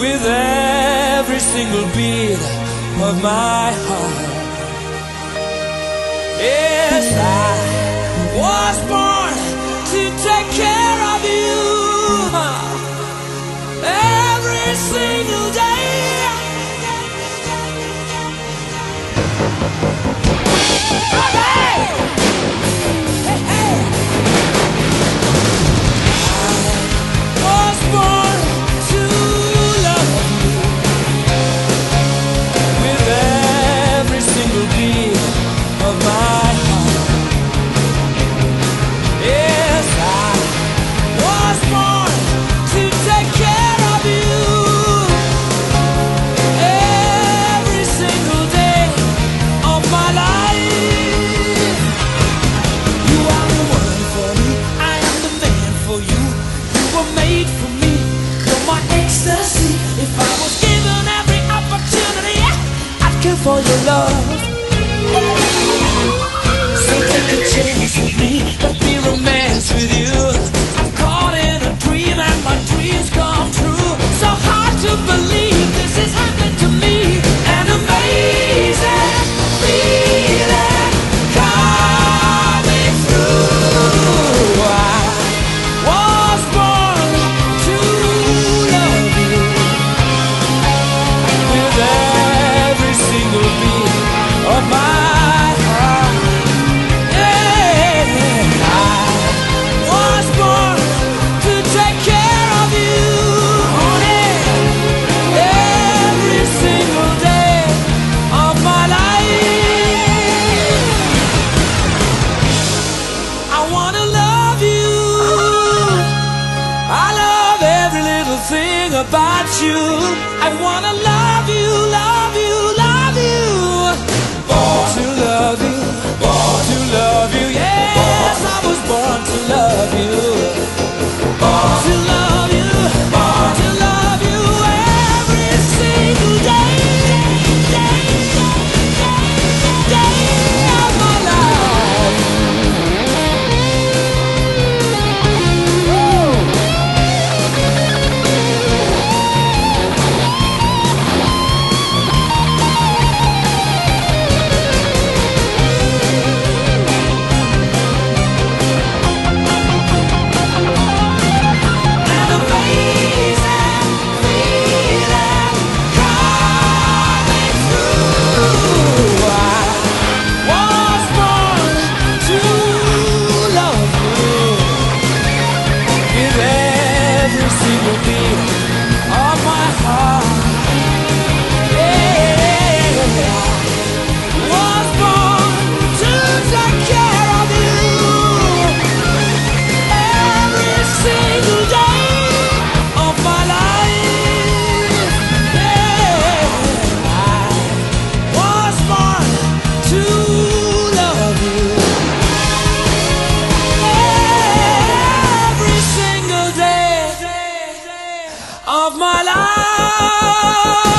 with every single beat of my heart. Yes, I was born. for love. So take a chance with me, let me romance with you. about you. I wanna love you, love you, love you. Born to love you. Born Allah.